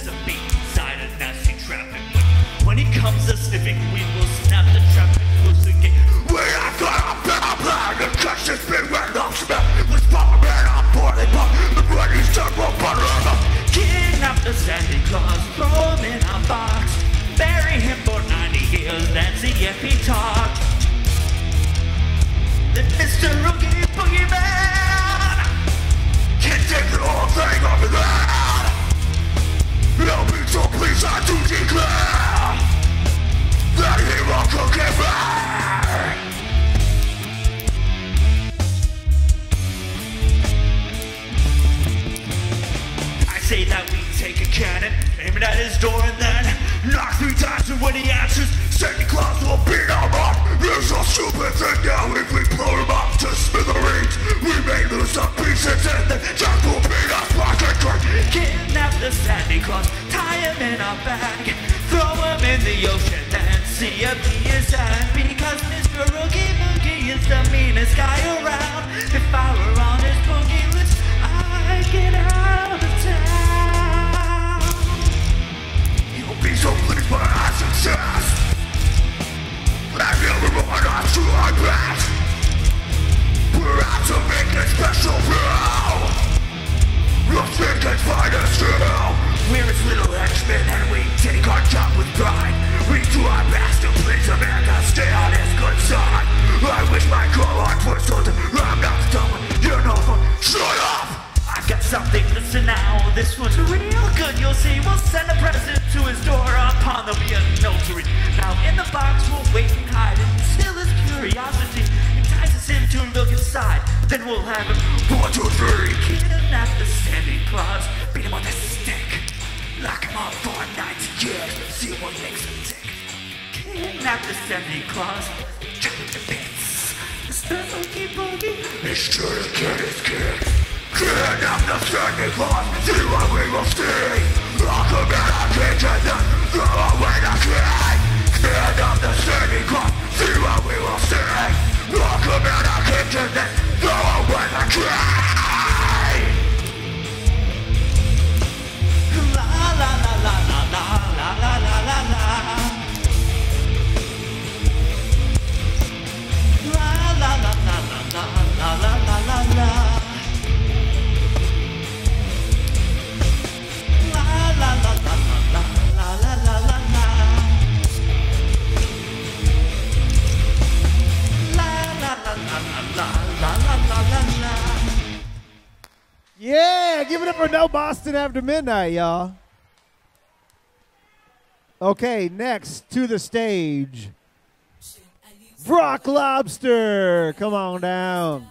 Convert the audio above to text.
is a beat inside of nasty traffic. When, when he comes to sniffing, we will snap the traffic the gate. We're gonna fit a plan to catch this big red locksmith. This power man on board, they put the ready several butter up. Kidnap the Sandy Claus, bro. Cannon, aim it at his door, and then knock three times. And when he answers, Santa Claus will beat him up. It's a stupid thing now if we blow him up to smithereens. We may lose some pieces, and then Jack will beat us back and Kidnap the Santa Claus, tie him in a bag, throw him in the ocean, and see if he is sad. Because Mr. Oogie Boogie is the meanest guy around. If I were on This one's real good, you'll see. We'll send a present to his door upon there'll be a notary. Now in the box we'll wait and hide until his curiosity entices him to look inside. Then we'll have him one, two, three. Kidnap the Santa Claus, beat him with a stick. Lock him up for and years, see what makes him tick. Kidnap the Santa Claus, chop him to bits. Mr. Oogie Boogie, it's true to get his kick. Kidnap the Santa Claus, see what we will see. Yeah, give it up for No Boston After Midnight, y'all. Okay, next to the stage, Brock Lobster. Come on down.